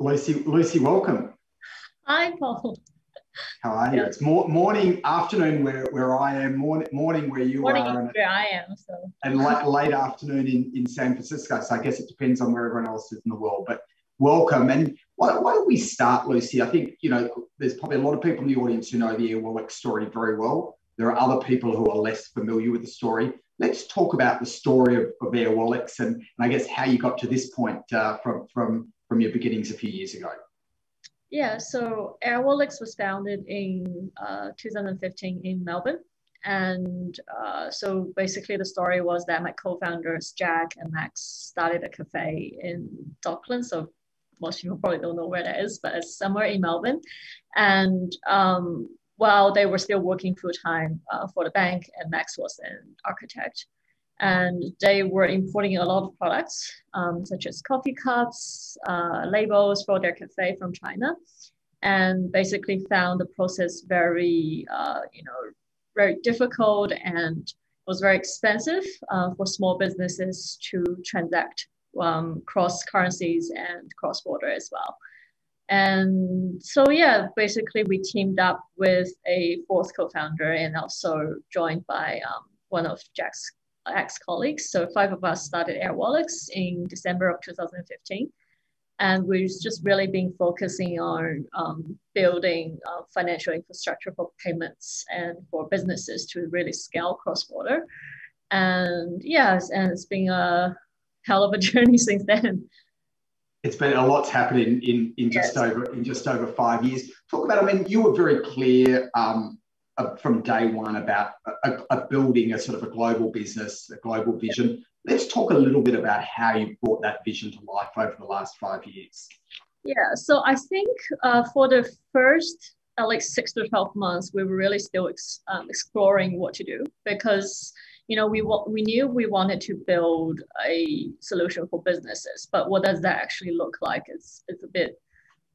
Lucy, Lucy, welcome. Hi, Paul. How are you? It's more, morning, afternoon where, where I am, morning, morning where you morning are. Morning where I am. So. And late, late afternoon in, in San Francisco. So I guess it depends on where everyone else is in the world. But welcome. And why, why don't we start, Lucy? I think, you know, there's probably a lot of people in the audience who know the Airwallex story very well. There are other people who are less familiar with the story. Let's talk about the story of, of Airwallex and, and I guess how you got to this point uh, from, from, from your beginnings a few years ago. Yeah, so Airwallex was founded in uh, 2015 in Melbourne. And uh, so basically, the story was that my co founders, Jack and Max, started a cafe in Docklands. So most people probably don't know where that is, but it's somewhere in Melbourne. And um, while they were still working full time uh, for the bank, and Max was an architect, and they were importing a lot of products um, such as coffee cups, uh, labels for their cafe from China, and basically found the process very, uh, you know, very difficult and was very expensive uh, for small businesses to transact um, cross currencies and cross border as well. And so, yeah, basically, we teamed up with a fourth co founder and also joined by um, one of Jack's ex-colleagues. So five of us started Airwallex in December of 2015. And we've just really been focusing on um, building uh, financial infrastructure for payments and for businesses to really scale cross-border. And yes, and it's been a hell of a journey since then. It's been a lot's happened in, in, in just yes. over in just over five years. Talk about, I mean, you were very clear um, uh, from day one about a, a building a sort of a global business, a global vision. Let's talk a little bit about how you brought that vision to life over the last five years. Yeah, so I think uh, for the first uh, like six to 12 months, we were really still ex- um, exploring what to do because you know we we knew we wanted to build a solution for businesses, but what does that actually look like? It's it's a bit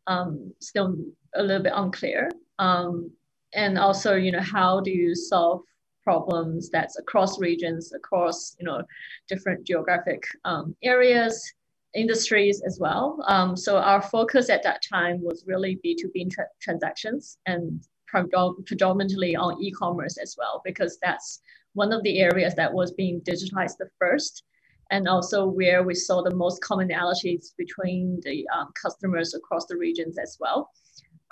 um, still a little bit unclear. Um, and also you know how do you solve problems that's across regions across you know different geographic um, areas industries as well? Um, so our focus at that time was really b2b tra- transactions and predominantly on e-commerce as well because that's one of the areas that was being digitized the first and also where we saw the most commonalities between the um, customers across the regions as well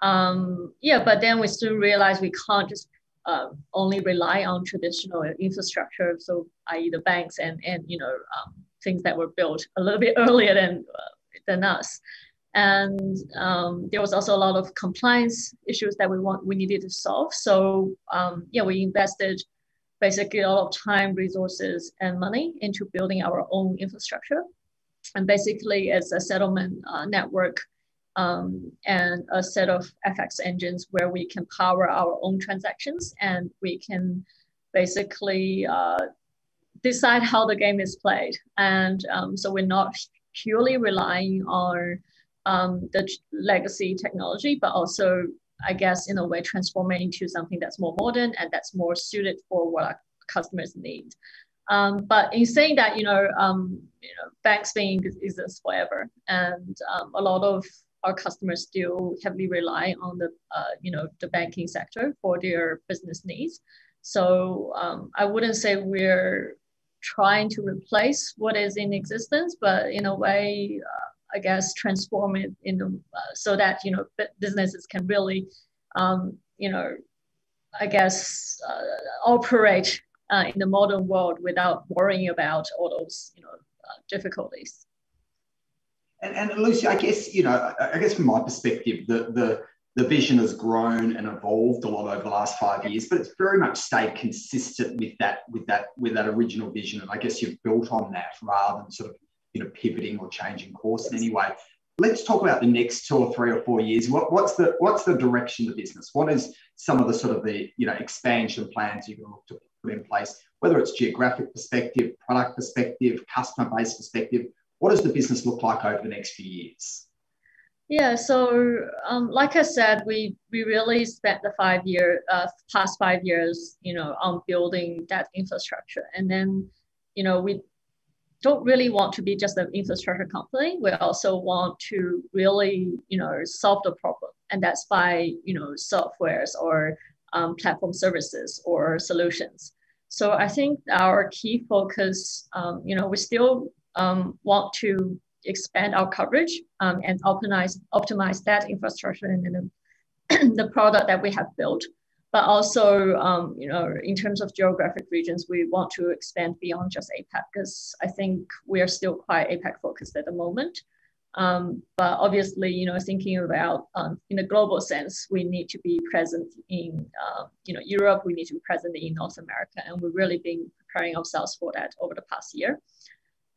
um, yeah, but then we soon realized we can't just uh, only rely on traditional infrastructure, so i.e. the banks and and you know um, things that were built a little bit earlier than uh, than us. And um, there was also a lot of compliance issues that we want we needed to solve. So um, yeah, we invested basically a lot of time, resources, and money into building our own infrastructure. And basically, as a settlement uh, network, um, and a set of FX engines where we can power our own transactions and we can basically uh, decide how the game is played. And um, so we're not purely relying on um, the legacy technology, but also, I guess, in a way, transforming into something that's more modern and that's more suited for what our customers need. Um, but in saying that, you know, um, you know, banks being exist forever, and um, a lot of our customers still heavily rely on the uh, you know the banking sector for their business needs. So um, I wouldn't say we're trying to replace what is in existence, but in a way, uh, I guess transform it in the, uh, so that you know businesses can really um, you know I guess uh, operate uh, in the modern world without worrying about all those you know uh, difficulties. And, and Lucy, I guess you know, I guess from my perspective, the the the vision has grown and evolved a lot over the last five years, but it's very much stayed consistent with that with that with that original vision. And I guess you've built on that rather than sort of you know pivoting or changing course in any way. Let's talk about the next two or three or four years. What, what's the what's the direction of the business? What is some of the sort of the you know expansion plans going to look to put in place, whether it's geographic perspective, product perspective, customer base perspective? What does the business look like over the next few years? Yeah, so um, like I said, we we really spent the five year uh, past five years, you know, on building that infrastructure, and then, you know, we don't really want to be just an infrastructure company. We also want to really, you know, solve the problem, and that's by you know softwares or um, platform services or solutions. So I think our key focus, um, you know, we still um, want to expand our coverage um, and optimize optimize that infrastructure and the, the product that we have built. But also, um, you know, in terms of geographic regions, we want to expand beyond just APAC because I think we are still quite APAC focused at the moment. Um, but obviously, you know, thinking about um, in a global sense, we need to be present in, uh, you know, Europe. We need to be present in North America, and we've really been preparing ourselves for that over the past year.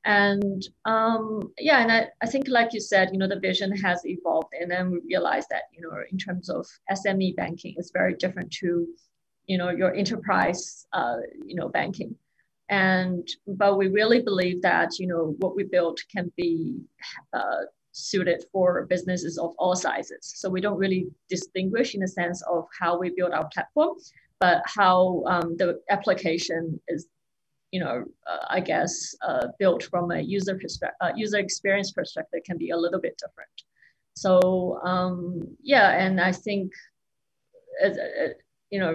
And um, yeah, and I, I think, like you said, you know, the vision has evolved, and then we realized that, you know, in terms of SME banking, it's very different to, you know, your enterprise, uh, you know, banking. And but we really believe that you know what we built can be uh, suited for businesses of all sizes. So we don't really distinguish in the sense of how we build our platform but how um, the application is you know uh, i guess uh, built from a user perspective uh, user experience perspective can be a little bit different so um, yeah and i think uh, you know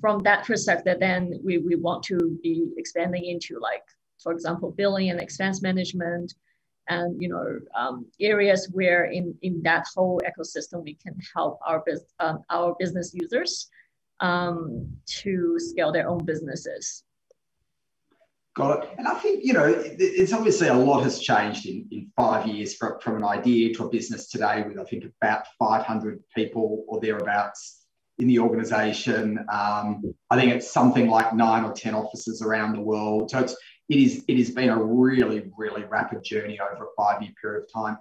from that perspective, then we, we want to be expanding into like, for example, billing and expense management, and you know um, areas where in in that whole ecosystem we can help our biz, um, our business users um, to scale their own businesses. Got it. And I think, you know, it's obviously a lot has changed in, in five years from, from an idea to a business today with, I think, about 500 people or thereabouts in the organization. Um, I think it's something like nine or 10 offices around the world. So it's, it, is, it has been a really, really rapid journey over a five year period of time.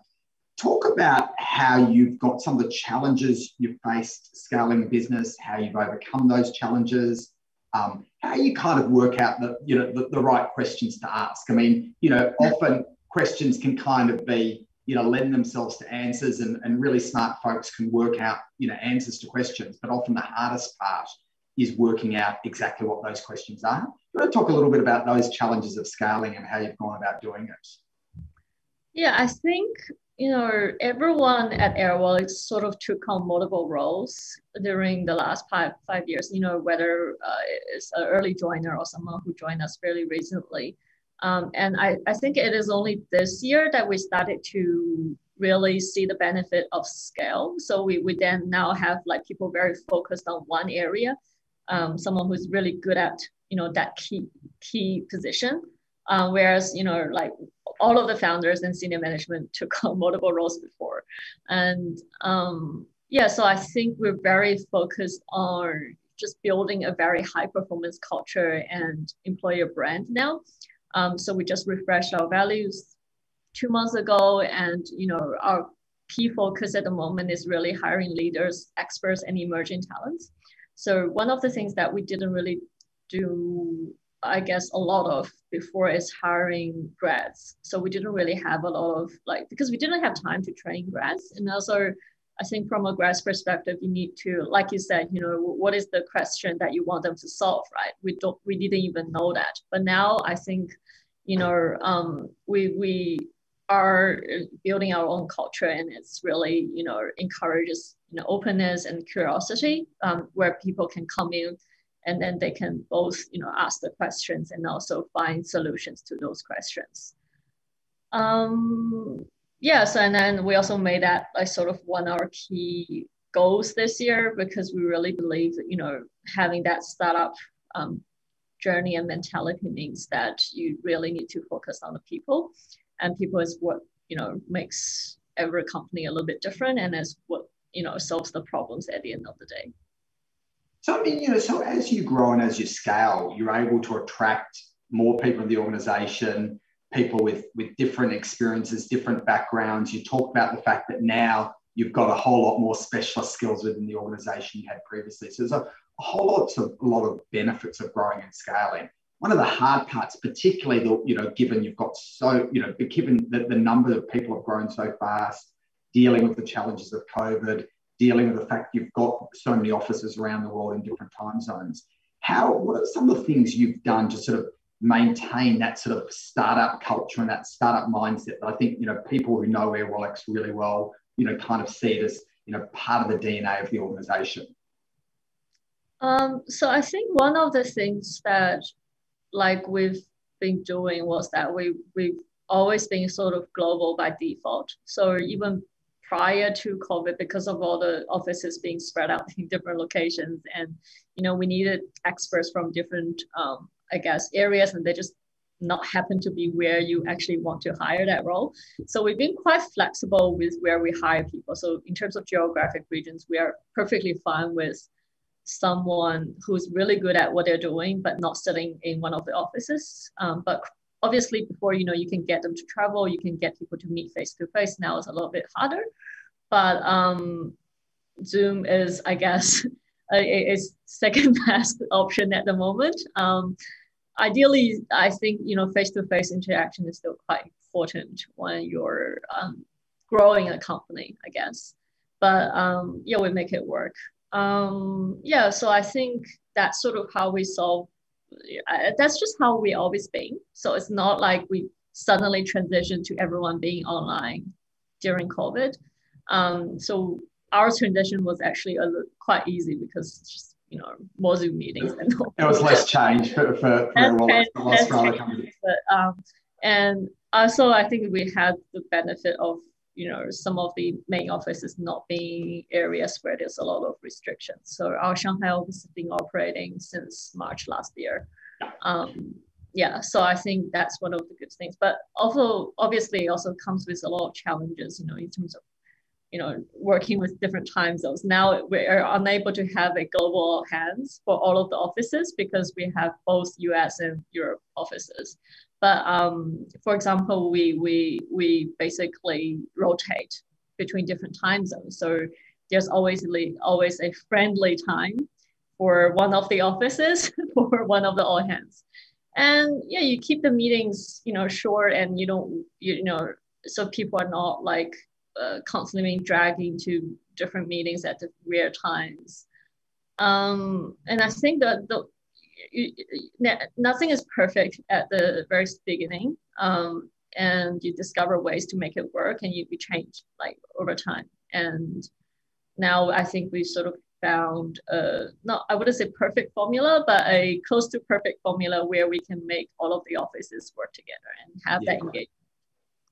Talk about how you've got some of the challenges you've faced scaling the business, how you've overcome those challenges, um, how you kind of work out the, you know, the, the right questions to ask. I mean, you know, often questions can kind of be, you know, lend themselves to answers and, and really smart folks can work out, you know, answers to questions. But often the hardest part is working out exactly what those questions are. You want to talk a little bit about those challenges of scaling and how you've gone about doing it? Yeah, I think you know everyone at Airwallex sort of took on multiple roles during the last five five years. You know whether uh, it's an early joiner or someone who joined us fairly recently. Um, and I, I think it is only this year that we started to really see the benefit of scale. So we, we then now have like people very focused on one area, um, someone who's really good at, you know, that key, key position. Uh, whereas, you know, like all of the founders and senior management took on multiple roles before. And um, yeah, so I think we're very focused on just building a very high performance culture and employer brand now. Um, so we just refreshed our values two months ago, and you know our key focus at the moment is really hiring leaders, experts, and emerging talents. So one of the things that we didn't really do, I guess, a lot of before is hiring grads. So we didn't really have a lot of like because we didn't have time to train grads, and also I think from a grad's perspective, you need to, like you said, you know, what is the question that you want them to solve, right? We don't, we didn't even know that. But now I think, you know, um, we we are building our own culture, and it's really, you know, encourages you know openness and curiosity, um, where people can come in, and then they can both, you know, ask the questions and also find solutions to those questions. Um, yes, and then we also made that like sort of one of our key goals this year because we really believe that you know having that startup um, journey and mentality means that you really need to focus on the people, and people is what you know makes every company a little bit different, and is what you know solves the problems at the end of the day. So I mean, you know, so as you grow and as you scale, you're able to attract more people in the organization people with, with different experiences, different backgrounds. You talk about the fact that now you've got a whole lot more specialist skills within the organization you had previously. So there's a, a whole lot of a lot of benefits of growing and scaling. One of the hard parts, particularly the, you know, given you've got so, you know, given that the number of people have grown so fast, dealing with the challenges of COVID, dealing with the fact you've got so many offices around the world in different time zones. How what are some of the things you've done to sort of maintain that sort of startup culture and that startup mindset that I think, you know, people who know Airwallex really well, you know, kind of see it as, you know, part of the DNA of the organization? Um, so I think one of the things that like we've been doing was that we we've always been sort of global by default. So even prior to COVID, because of all the offices being spread out in different locations, and you know we needed experts from different um, I guess, areas and they just not happen to be where you actually want to hire that role. So we've been quite flexible with where we hire people. So in terms of geographic regions, we are perfectly fine with someone who's really good at what they're doing, but not sitting in one of the offices. Um, but obviously, before you know, you can get them to travel, you can get people to meet face to face. Now it's a little bit harder, but um, Zoom is, I guess, a second best option at the moment. Um, ideally, I think you know face-to-face interaction is still quite important when you're um, growing a company, I guess. But um, yeah, we make it work. Um, yeah, so I think that's sort of how we solve. Uh, that's just how we always been. So it's not like we suddenly transitioned to everyone being online during COVID. Um, so our transition was actually a, quite easy because just you know more Zoom meetings and all. It was less change for for, for companies. But um, and also I think we had the benefit of you know some of the main offices not being areas where there's a lot of restrictions. So our Shanghai office has been operating since March last year. Um, yeah, so I think that's one of the good things. But also, obviously, also comes with a lot of challenges, you know, in terms of you know, working with different time zones. Now we're unable to have a global hands for all of the offices because we have both US and Europe offices. But um, for example, we, we, we basically rotate between different time zones. So there's always, always a friendly time for one of the offices for one of the all hands. And yeah, you keep the meetings, you know, short and you don't, you you know, so people are not like uh, constantly being dragged into different meetings at the weird times. Um, and I think that the, nothing is perfect at the very beginning. Um, and you discover ways to make it work and you, you change like over time. And now I think we sort of found a, not, I wouldn't say perfect formula, but a close to perfect formula where we can make all of the offices work together and have yeah, that engagement.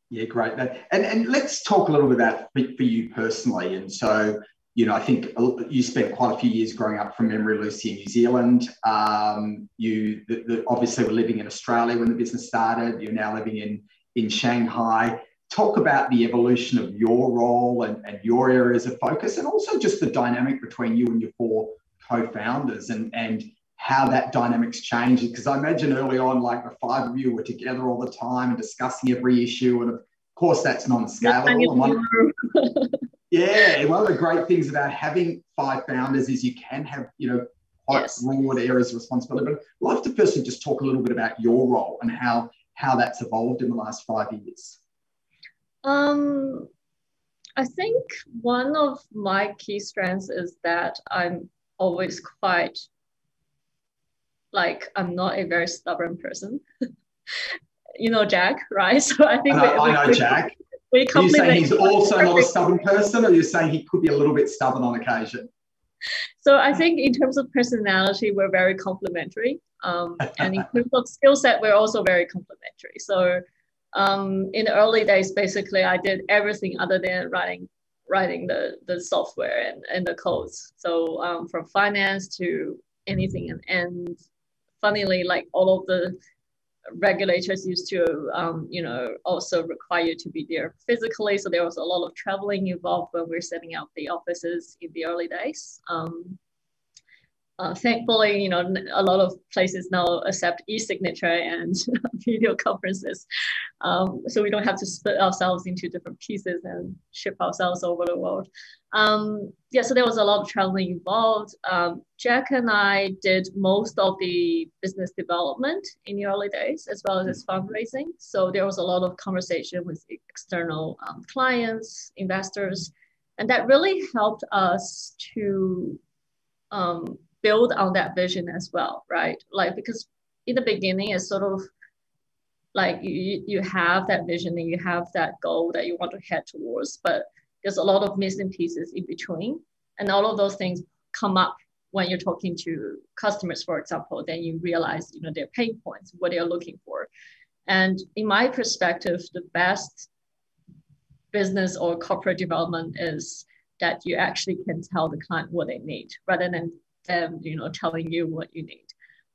Yeah, great. And, and let's talk a little bit about for you personally. And so, you know, I think you spent quite a few years growing up from memory, Lucy, in New Zealand. Um, you the, the, obviously were living in Australia when the business started. You're now living in, in Shanghai. Talk about the evolution of your role and, and your areas of focus, and also just the dynamic between you and your four co-founders and, and how that dynamics changed. Because I imagine early on, like the five of you were together all the time and discussing every issue. And of course, that's non scalable. One, yeah, one of the great things about having five founders is you can have, you know, quite yes. broad areas of responsibility. But I'd like to firstly just talk a little bit about your role and how how that's evolved in the last five years. Um, I think one of my key strengths is that I'm always quite like I'm not a very stubborn person. you know Jack, right? So I think we, I know we, Jack. We Are you saying he's also not a stubborn person, or you're saying he could be a little bit stubborn on occasion? So I think in terms of personality, we're very complementary, um, and in terms of skill set, we're also very complementary. So um, in the early days, basically, I did everything other than writing writing the the software and, and the codes. So um, from finance to anything and, and funnily, like all of the regulators used to, um, you know, also require you to be there physically. So there was a lot of traveling involved when we are setting up the offices in the early days. Um, uh, thankfully, you know, a lot of places now accept e-signature and video conferences, um, so we don't have to split ourselves into different pieces and ship ourselves over the world. Um, yeah, so there was a lot of traveling involved. Um, Jack and I did most of the business development in the early days, as well as fundraising. So there was a lot of conversation with external um, clients, investors, and that really helped us to um, build on that vision as well, right? Like because in the beginning it's sort of like you you have that vision and you have that goal that you want to head towards but there's a lot of missing pieces in between and all of those things come up when you're talking to customers for example then you realize you know their pain points what they're looking for and in my perspective the best business or corporate development is that you actually can tell the client what they need rather than them you know telling you what you need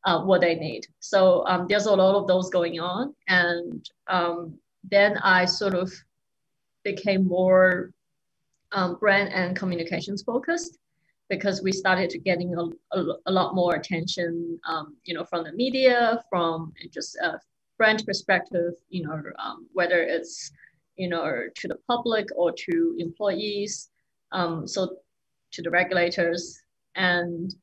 uh, what they need. So um, there's a lot of those going on. And um, then i sort of became more um, brand and communications focused because we started getting a, a, a lot more attention, um, you know, from the media, from just a brand perspective, you know, um, whether it's, you know, to the public or to employees, um, so to the regulators, and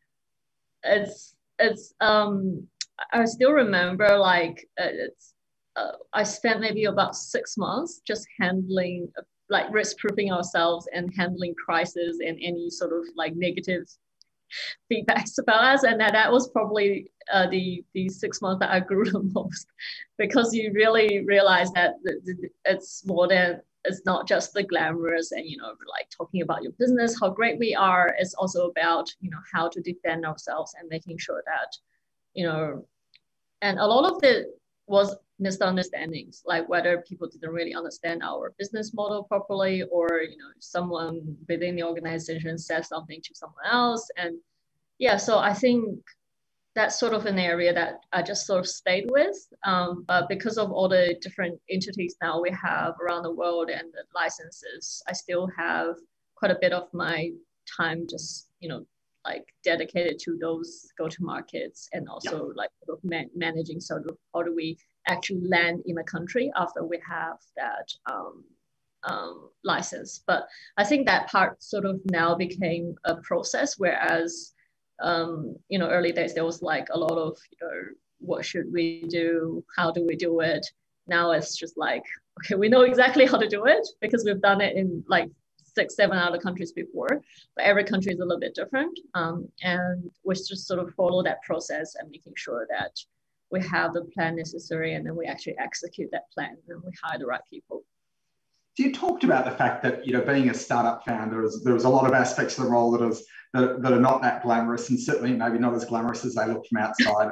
it's it's um, I still remember like uh, it's uh, I spent maybe about six months just handling like risk proofing ourselves and handling crisis and any sort of like negative feedbacks about us. And that, that was probably uh, the the six months that I grew the most because you really realize that it's more than it's not just the glamorous and you know like talking about your business how great we are it's also about you know how to defend ourselves and making sure that you know and a lot of it was misunderstandings, like whether people didn't really understand our business model properly, or you know, someone within the organization said something to someone else. And yeah, so I think that's sort of an area that I just sort of stayed with. Um, but because of all the different entities now we have around the world and the licenses, I still have quite a bit of my time just you know like dedicated to those go to markets and also yeah. like sort of man- managing sort of how do we actually land in the country after we have that um, um, license. But I think that part sort of now became a process, whereas um, you know early days there was like a lot of you know what should we do, how do we do it. Now it's just like okay, we know exactly how to do it because we've done it in like six, seven other countries before, but every country is a little bit different. Um, and we just sort of follow that process and making sure that we have the plan necessary and then we actually execute that plan and we hire the right people. So you talked about the fact that you know being a startup founder, is, there was a lot of aspects of the role that is that, that, are not that glamorous, and certainly maybe not as glamorous as they look from outside.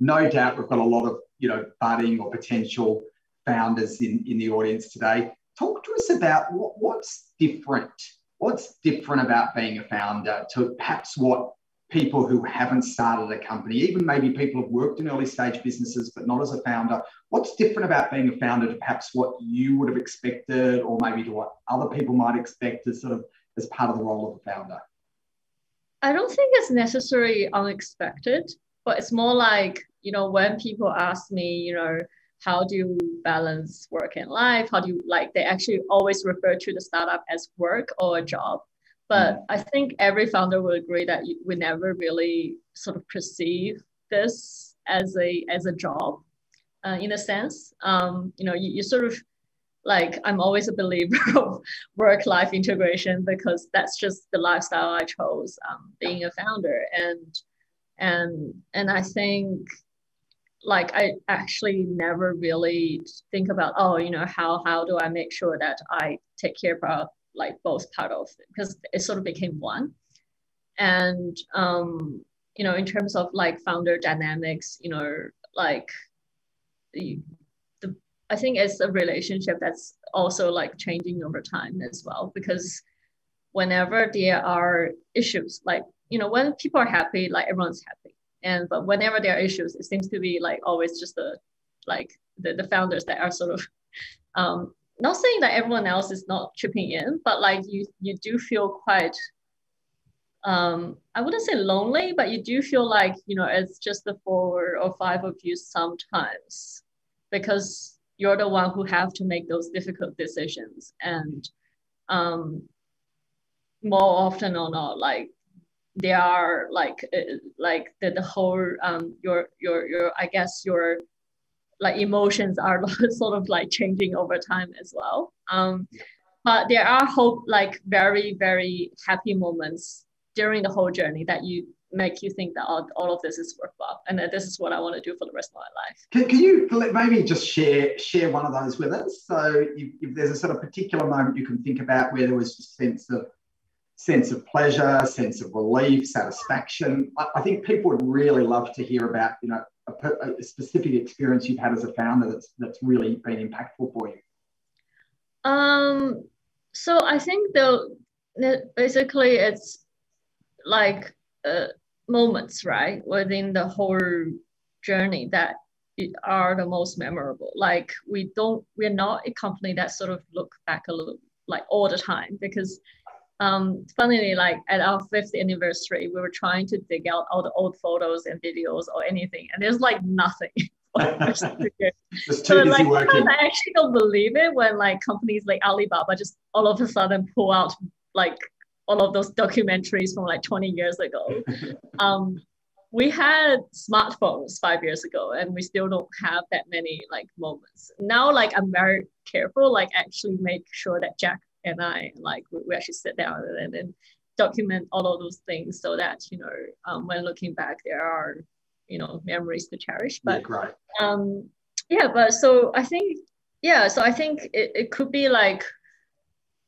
no doubt, we've got a lot of you know budding or potential founders in, in the audience today. Talk to us about what, what's different. What's different about being a founder to perhaps what people who haven't started a company, even maybe people who've worked in early stage businesses but not as a founder. What's different about being a founder to perhaps what you would have expected, or maybe to what other people might expect as sort of as part of the role of a founder? I don't think it's necessarily unexpected, but it's more like, you know, when people ask me, you know, how do you balance work and life? How do you like, they actually always refer to the startup as work or a job. But mm. I think every founder will agree that we never really sort of perceive this as a as a job, uh, in a sense. Um, you know, you, you sort of like I'm always a believer of work life integration because that's just the lifestyle I chose um, being a founder and and and I think like I actually never really think about oh you know how how do I make sure that I take care of like both part of it because it sort of became one. And um, you know, in terms of like founder dynamics, you know, like I think it's a relationship that's also like changing over time as well because whenever there are issues like you know when people are happy like everyone's happy. And but whenever there are issues it seems to be like always just the like the, the founders that are sort of um, not saying that everyone else is not chipping in, but like you you do feel quite um I wouldn't say lonely, but you do feel like, you know, it's just the four or five of you sometimes. Because you're the one who have to make those difficult decisions. And um more often or not, like they are like uh, like the, the whole um your your your I guess your like emotions are sort of like changing over time as well. Um, but there are hope like very very happy moments during the whole journey that you make you think that all, all of this is worthwhile and that this is what I want to do for the rest of my life. Can, can you maybe just share share one of those with us? So if, if, there's a sort of particular moment you can think about where there was a sense of sense of pleasure, sense of relief, satisfaction. I, I think people would really love to hear about you know a, a, specific experience you've had as a founder that's that's really been impactful for you. Um. So I think the basically it's like uh, moments, right, within the whole journey that are the most memorable. Like we don't, we're not a company that sort of look back a little like all the time because um, funnily, like at our fifth anniversary, we were trying to dig out all the old photos and videos or anything, and there's like nothing. so like, working. I actually don't believe it when like companies like Alibaba just all of a sudden pull out like all of those documentaries from like 20 years ago. um, we had smartphones five years ago and we still don't have that many like moments. Now, like I'm very careful, like actually make sure that Jack and I like we, we actually sit down and then document all of those things so that, you know, um, when looking back, there are, you know, memories to cherish. But yeah, right. um, yeah, but so I think, yeah, so I think it, it could be like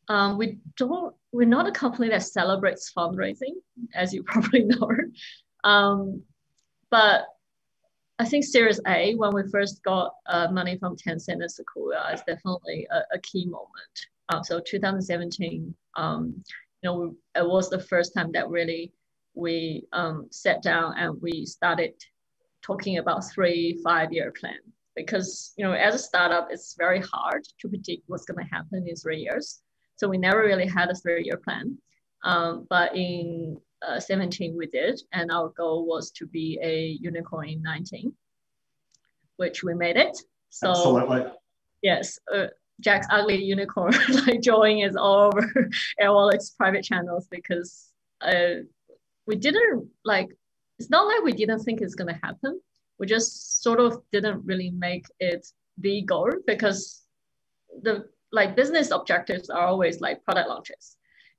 um, we don't we're not a company that celebrates fundraising, as you probably know. Um, but I think Series A, when we first got uh, money from Tencent and Sequoia, is definitely a, a key moment. Uh, so 2017, um, you know, it was the first time that really we um, sat down and we started talking about three, five-year plan. Because you know, as a startup, it's very hard to predict what's going to happen in three years. So we never really had a three-year plan. Um, but in uh, 17 we did, and our goal was to be a unicorn in 19, which we made it. So Absolutely. yes, uh, Jack's ugly unicorn like drawing is all over Airwallex's private channels because uh, we didn't like. It's not like we didn't think it's gonna happen. We just sort of didn't really make it the goal because the like business objectives are always like product launches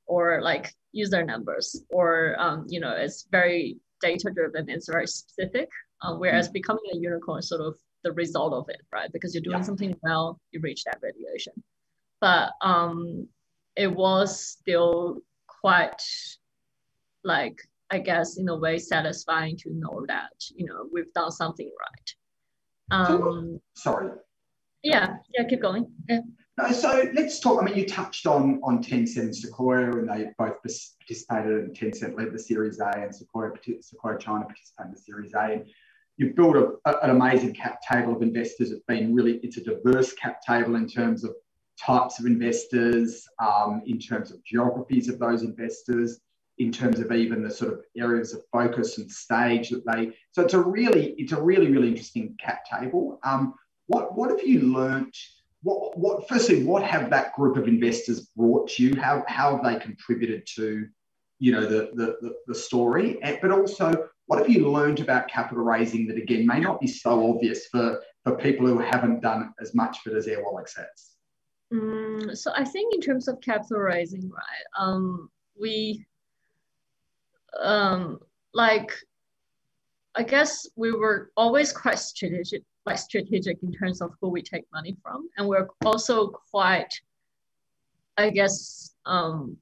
or like user numbers or um, you know it's very data driven it's very specific um, whereas mm-hmm. becoming a unicorn is sort of the result of it right because you're doing yeah. something well you reach that valuation but um, it was still quite like i guess in a way satisfying to know that you know we've done something right um, sorry yeah yeah keep going yeah. No, so let's talk. I mean, you touched on on Tencent and Sequoia, and they both participated. And Tencent led the Series A, and Sequoia, Sequoia China participated in the Series A. And you've built a, a, an amazing cap table of investors. It's been really it's a diverse cap table in terms of types of investors, um, in terms of geographies of those investors, in terms of even the sort of areas of focus and stage that they. So it's a really it's a really really interesting cap table. Um, what what have you learnt? what, what firstly, what have that group of investors brought to you? How, how have they contributed to, you know, the, the, the, the story? But also, what have you learned about capital raising that, again, may not be so obvious for, for people who haven't done as much of it as Airwallex has? Mm, so I think in terms of capital raising, right, um, we, um, like, I guess we were always quite strategic quite strategic in terms of who we take money from. And we're also quite, I guess, um,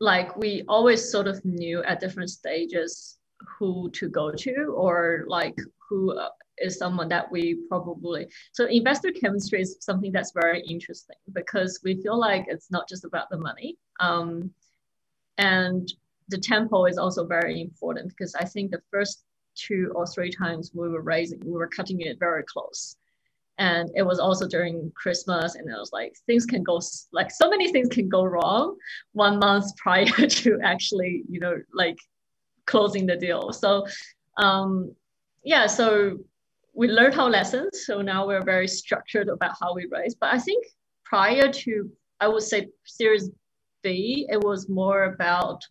like we always sort of knew at different stages who to go to or like who uh, someone that we probably so investor chemistry is something that's very interesting because we feel like it's not just about the money um, and the tempo is also very important because i think the first two or three times we were raising, we were cutting it very close. And it was also during Christmas, and it was like things can go like so many things can go wrong one month prior to actually, you know, like closing the deal. So, um, yeah, so we learned our lessons. So now we're very structured about how we raise. But I think prior to, I would say, Series B, it was more about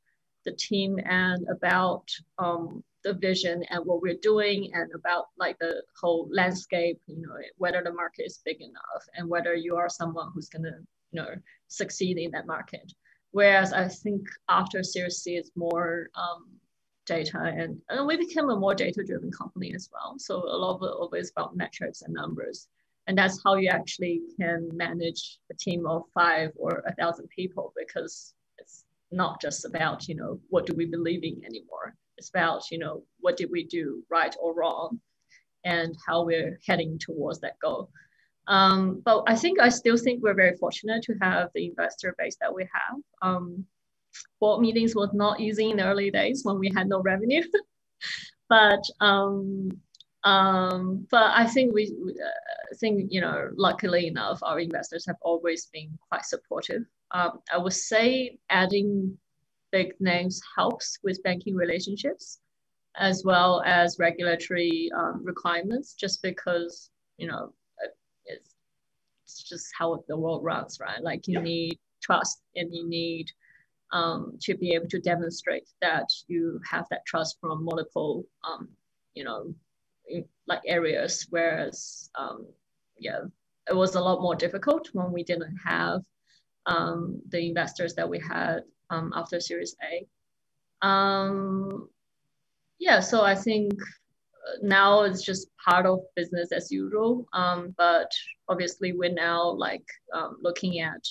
the team and about um, the vision and what we're doing and about like the whole landscape you know whether the market is big enough and whether you are someone who's going to you know succeed in that market whereas i think after series c it's more um, data and, and we became a more data driven company as well. So a lot of it always about metrics and numbers. And that's how you actually can manage a team of five or a thousand people because it's not just about, you know, what do we believe in anymore. About, you know, what did we do right or wrong and how we're heading towards that goal. Um, but I think I still think we're very fortunate to have the investor base that we have. Um, board meetings was not easy in the early days when we had no revenue, but um, um, but I think we uh, think you know luckily enough our investors have always been quite supportive. Um, I would say adding big names helps with banking relationships as well as regulatory um, requirements, just because you know it's, it's just how the world runs, right? Like you yeah. need trust and you need um, to be able to demonstrate that you have that trust from multiple, um, you know, like areas. Whereas, um, yeah, it was a lot more difficult when we didn't have um, the investors that we had um, after Series A. Um, yeah, so I think now it's just part of business as usual. Um, but obviously, we're now like um, looking at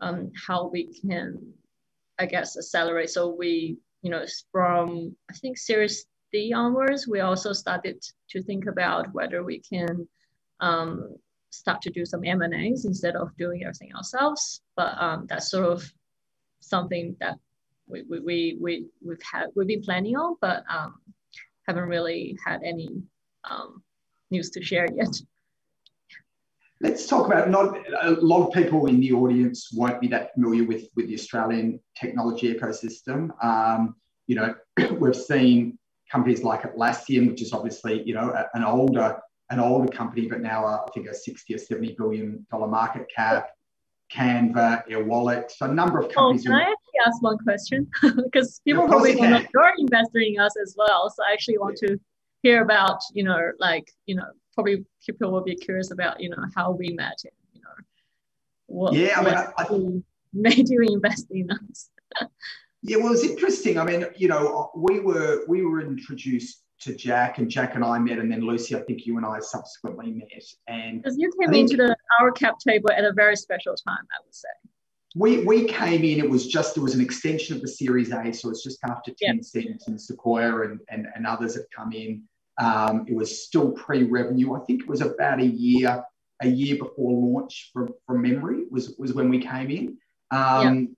um, how we can, I guess, accelerate. So we, you know, from I think Series D onwards, we also started to think about whether we can um, start to do some M and A's instead of doing everything ourselves. But um, that's sort of something that we, we, we, we, we've had, we've been planning on, but um, haven't really had any um, news to share yet. Let's talk about not a lot of people in the audience won't be that familiar with, with the Australian technology ecosystem. Um, you know, we've seen companies like Atlassian, which is obviously you know an older an older company, but now I think a 60 or 70 billion dollar market cap. Canva, Airwallex, so a number of companies. Oh, can I actually ask one question? because people probably will you're investing in us as well. So I actually want yeah. to hear about, you know, like, you know, probably people will be curious about, you know, how we met and, you know, what, yeah, I mean, I, I, made you invest in us. yeah, well, it's interesting. I mean, you know, we were we were introduced to Jack, and Jack and I met, and then Lucy, I think you and I subsequently met. And because you came into the our cap table at a very special time, I would say. We we came in. It was just there was an extension of the Series A, so it's just after Tencent yep. and Sequoia and, and and others had come in. Um, it was still pre-revenue. I think it was about a year a year before launch from, from memory was was when we came in. Um.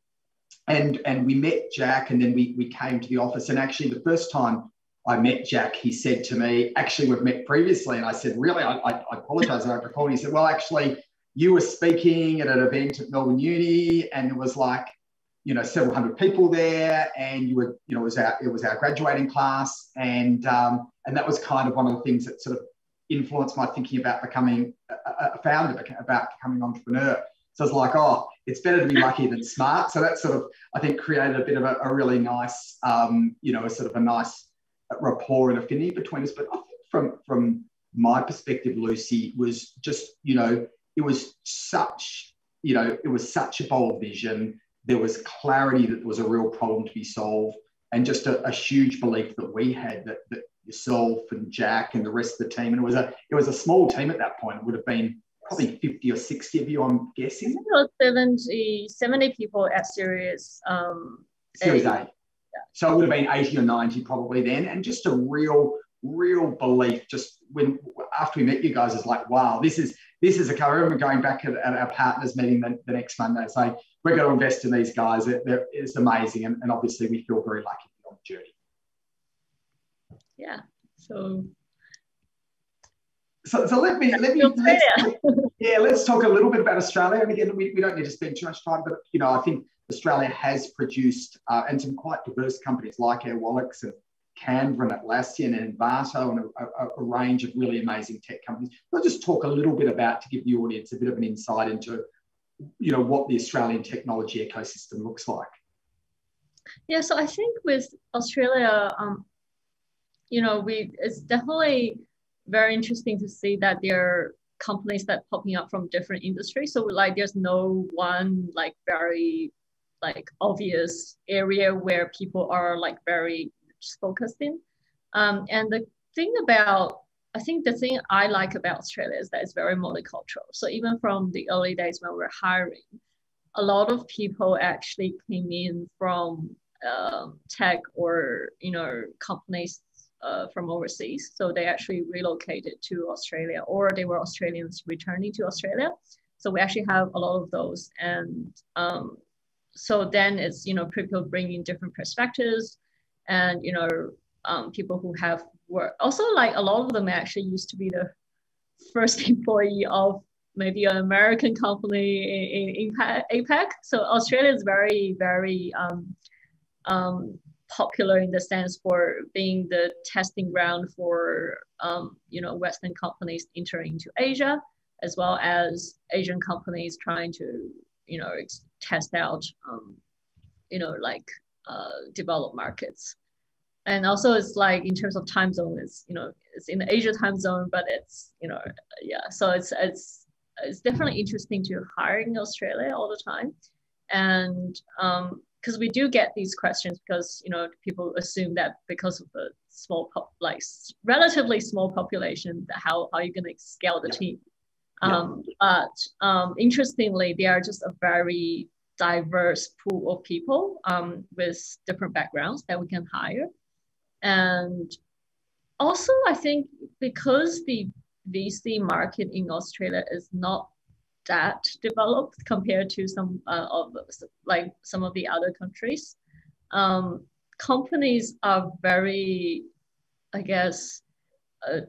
And and we met Jack, and then we we came to the office. And actually, the first time I met Jack, he said to me, actually, we've met previously. And I said, really? I, I, I apologize. I recall. And he said, well, actually, you were speaking at an event at Melbourne Uni and there was like, you know, several hundred people there. And you were, you know, it was our, it was our graduating class. And, um, and that was kind of one of the things that sort of influenced my thinking about becoming a, founder, about becoming an entrepreneur. So I was like, oh, it's better to be lucky than smart. So that sort of, I think, created a bit of a, a really nice, um, you know, a sort of a nice rapport and affinity between us. But I think from from my perspective, Lucy was just you know it was such you know it was such a bold vision. There was clarity that there was a real problem to be solved, and just a, a huge belief that we had that that yourself and Jack and the rest of the team, and it was a it was a small team at that point. It would have been probably 50 or 60 of you, I'm guessing. I think it was 70, 70 people at Series um, Series A. So it would have been 80 or 90 probably then. And just a real, real belief just when after we met you guys is like, wow, this is this is a I remember going back at, at our partners meeting the, the, next Monday saying, we're going to invest in these guys. It, it's amazing. And, and obviously we feel very lucky on the journey. Yeah. So so, so let me let me let's yeah let's talk a little bit about Australia and again we, we don't need to spend too much time but you know I think Australia has produced, uh, and some quite diverse companies like Airwallex and Canva and Atlassian and Envato and a, a, a, range of really amazing tech companies. I'll just talk a little bit about to give the audience a bit of an insight into, you know, what the Australian technology ecosystem looks like. Yeah, so I think with Australia, um, you know, we it's definitely very interesting to see that there are companies that popping up from different industries. So like, there's no one like very like obvious area where people are like very focused in. Um, and the thing about I think the thing I like about Australia is that it's very multicultural. So even from the early days when we're hiring, a lot of people actually came in from um, tech or you know companies uh, from overseas. So they actually relocated to Australia, or they were Australians returning to Australia. So we actually have a lot of those, and um, so then it's you know people bringing different perspectives, and you know um, people who have worked. Also, like a lot of them actually used to be the first employee of maybe an American company in, in APAC. So Australia is very, very um, um, popular in the sense for being the testing ground for um, you know Western companies entering into Asia, as well as Asian companies trying to you know test out um, you know like uh, developed markets. And also, it's like in terms of time zone, it's you know it's in the Asia time zone, but it's you know yeah. So it's it's it's definitely interesting to hire in Australia all the time, and um, because we do get these questions because you know people assume that because of the small pop like relatively small population how, how are you going to scale the team um, yeah. but um, interestingly they are just a very diverse pool of people um, with different backgrounds that we can hire and also i think because the vc market in australia is not that developed compared to some uh, of like some of the other countries. Um, companies are very, I guess, uh,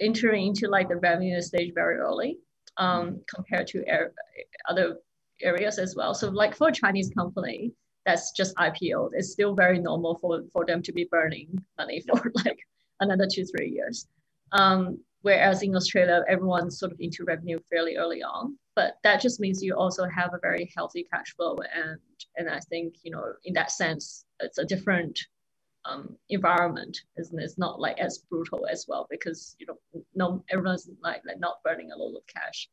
entering into like the revenue stage very early um, compared to er- other areas as well. So like for a Chinese company that's just IPO, it's still very normal for, for them to be burning money for like another two, three years. Um, whereas in Australia, everyone's sort of into revenue fairly early on but that just means you also have a very healthy cash flow and and i think you know in that sense it's a different um, environment isn't it? it's not like as brutal as well because you know no everyone's like, like not burning a lot of cash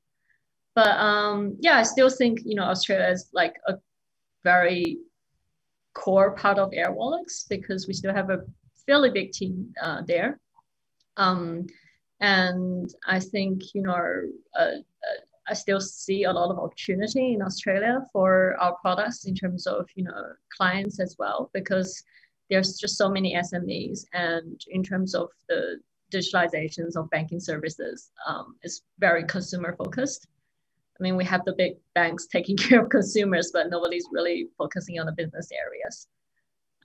but um yeah i still think you know australia is like a very core part of Airwallex because we still have a fairly big team uh, there um and i think you know uh, uh, I still see a lot of opportunity in Australia for our products in terms of you know clients as well because there's just so many SMEs and in terms of the digitalizations of banking services um, is very consumer focused. I mean, we have the big banks taking care of consumers, but nobody's really focusing on the business areas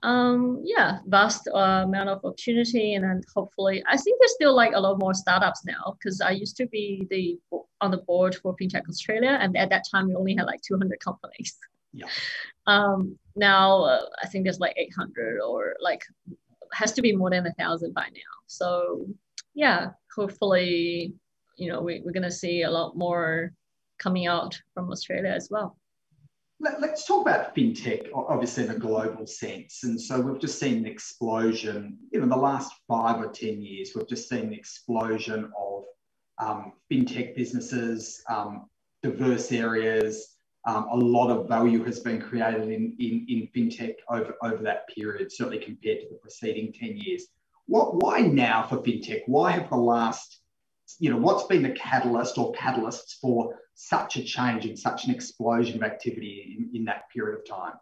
um, yeah, vast uh, amount of opportunity, and then hopefully, I think there's still like a lot more startups now because I used to be the on the board for FinTech Australia, and at that time we only had like 200 companies. Yeah. Um, now uh, I think there's like 800 or like has to be more than a thousand by now. So yeah, hopefully, you know, we, we're gonna see a lot more coming out from Australia as well. Let, us talk about fintech, obviously in a global sense. And so we've just seen an explosion, you know, the last five or 10 years, we've just seen an explosion of um, fintech businesses, um, diverse areas. Um, a lot of value has been created in, in, in fintech over, over that period, certainly compared to the preceding 10 years. What, why now for fintech? Why have the last, you know, what's been the catalyst or catalysts for such a change and such an explosion of activity in, in that period of time?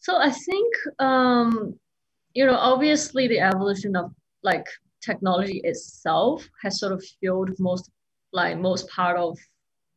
So I think, um, you know, obviously the evolution of like technology itself has sort of fueled most, like most part of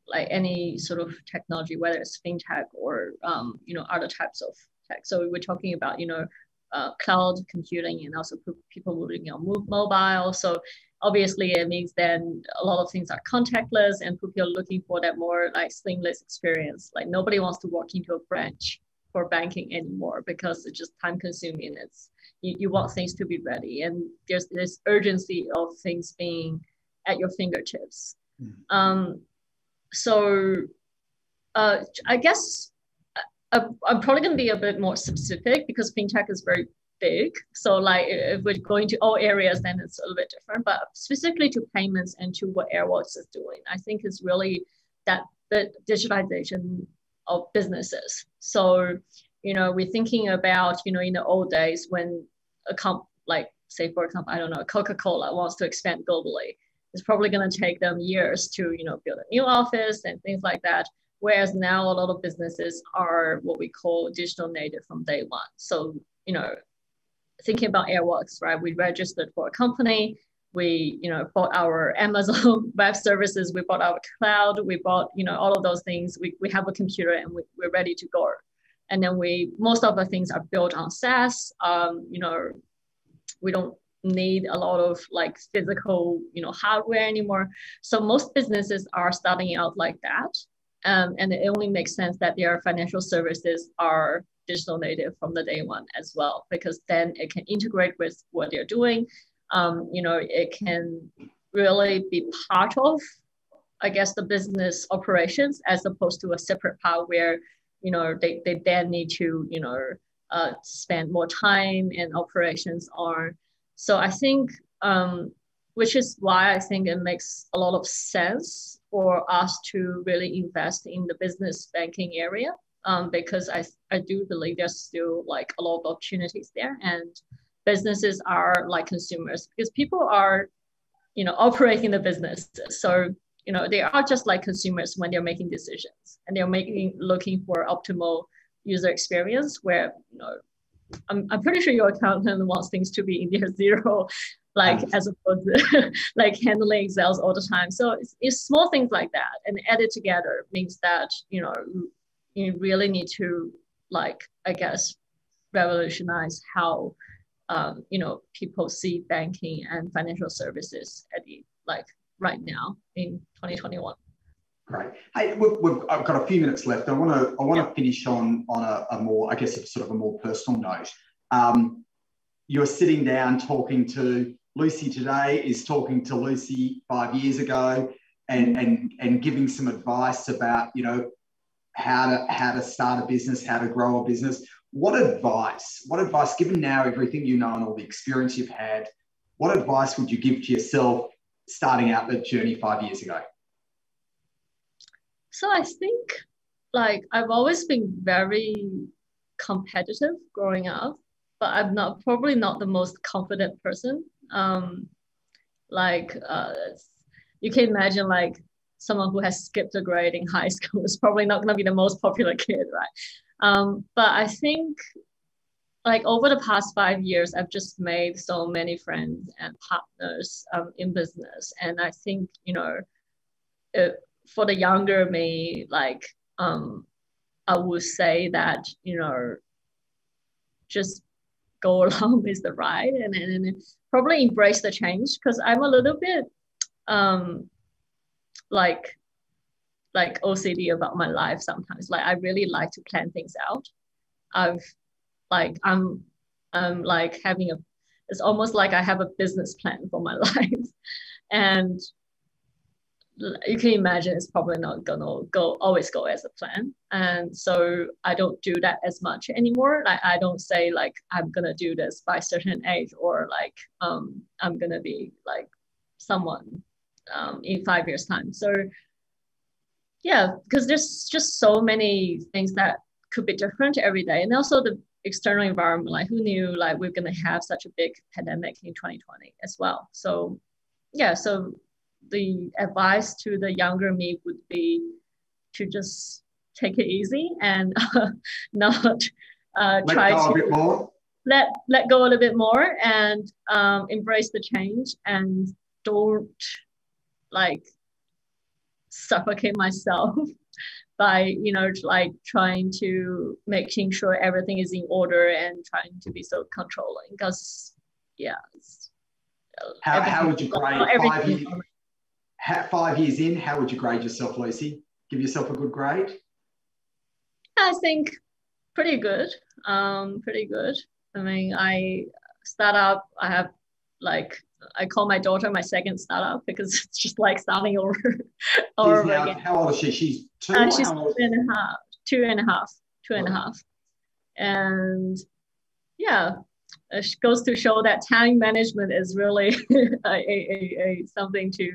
like any sort of technology, whether it's fintech or um, you know other types of tech. So we're talking about you know uh, cloud computing and also people moving on mobile. So obviously it means then a lot of things are contactless and people are looking for that more like seamless experience like nobody wants to walk into a branch for banking anymore because it's just time consuming it's you, you want things to be ready and there's this urgency of things being at your fingertips mm-hmm. um, so uh, i guess uh, I'm probably going to be a bit more specific because fintech is very big. So like if we're going to all areas, then it's a little bit different. But specifically to payments and to what Airwallex is doing, I think is really that the digitalization of businesses. So you know we're thinking about you know in the old days when a comp like say for example, I don't know, Coca-Cola wants to expand globally. It's probably going to take them years to you know build a new office and things like that. Whereas now a lot of businesses are what we call digital native from day one. So you know, thinking about Airwallex, right? We registered for a company. We, you know, bought our Amazon web services. We bought our cloud. We bought, you know, all of those things. We, we have a computer and we, we're ready to go. And then we, most of the things are built on SaaS. Um, you know, we don't need a lot of like physical, you know, hardware anymore. So most businesses are starting out like that. Um, and it only makes sense that their financial services are digital native from the day one as well, because then it can integrate with what they're doing. Um, you know, it can really be part of, I guess, the business operations as opposed to a separate part where, you know, they, they then need to, you know, uh, spend more time and operations on. So I think, um, which is why I think it makes a lot of sense for us to really invest in the business banking area um, because I, I do believe there's still like a lot of opportunities there and businesses are like consumers because people are you know operating the business. So you know they are just like consumers when they're making decisions and they're making looking for optimal user experience where you know I'm, I'm pretty sure your accountant wants things to be in their Xero like as opposed to like handling excels all the time. So it's, it's small things like that and added together means that you know you really need to like i guess revolutionize how um, you know people see banking and financial services at the like right now in 2021 Great. Hey, we've, we've, I've got a few minutes left. I want to I want to yeah. finish on on a, a, more I guess sort of a more personal note. Um, you're sitting down talking to Lucy today. Is talking to Lucy five years ago, and and and giving some advice about you know how to how to start a business, how to grow a business. What advice? What advice, given now everything you know and all the experience you've had, what advice would you give to yourself starting out the journey five years ago? So I think like I've always been very competitive growing up, but I'm not probably not the most confident person. Um, like uh, you can imagine like someone who has skipped a grade in high school is probably not going to be the most popular kid, right? Um, but I think like over the past five years, I've just made so many friends and partners um, in business. And I think, you know, it, for the younger me, like, um, I would say that, you know, just go along with the ride and, and, probably embrace the change because I'm a little bit um, like like OCD about my life sometimes. Like I really like to plan things out. I've like I'm I'm like having a it's almost like I have a business plan for my life. and you can imagine it's probably not gonna go always go as a plan. And so I don't do that as much anymore. Like I don't say like I'm gonna do this by certain age or like um I'm gonna be like someone um, in five years time so yeah because there's just so many things that could be different every day and also the external environment like who knew like we're going to have such a big pandemic in 2020 as well so yeah so the advice to the younger me would be to just take it easy and uh, not uh, try to let let go a little bit more and um, embrace the change and don't like suffocate myself by you know like trying to making sure everything is in order and trying to be so controlling because yeah how, how would you grade five years, five years in how would you grade yourself lucy give yourself a good grade i think pretty good um pretty good i mean i start up i have like I call my daughter my second startup because it's just like starting over. over now, again. How old is she? She's two. Uh, she's two and a half. Two and a half. Two and a half. And yeah, it goes to show that time management is really a, a, a, something to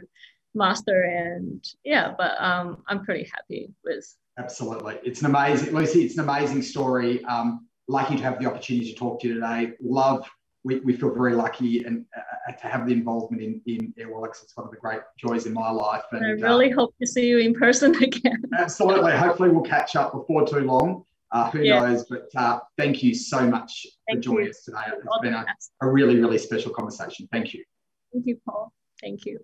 master. And yeah, but um, I'm pretty happy with. Absolutely, it's an amazing, Lucy. It's an amazing story. Um, lucky to have the opportunity to talk to you today. Love we, we feel very lucky and uh, to have the involvement in, in Airwallex. It's one of the great joys in my life. And I really uh, hope to see you in person again. absolutely. Hopefully, we'll catch up before too long. Uh, who yeah. knows? But uh, thank you so much thank for joining you. us today. It's been a, a really, really special conversation. Thank you. Thank you, Paul. Thank you.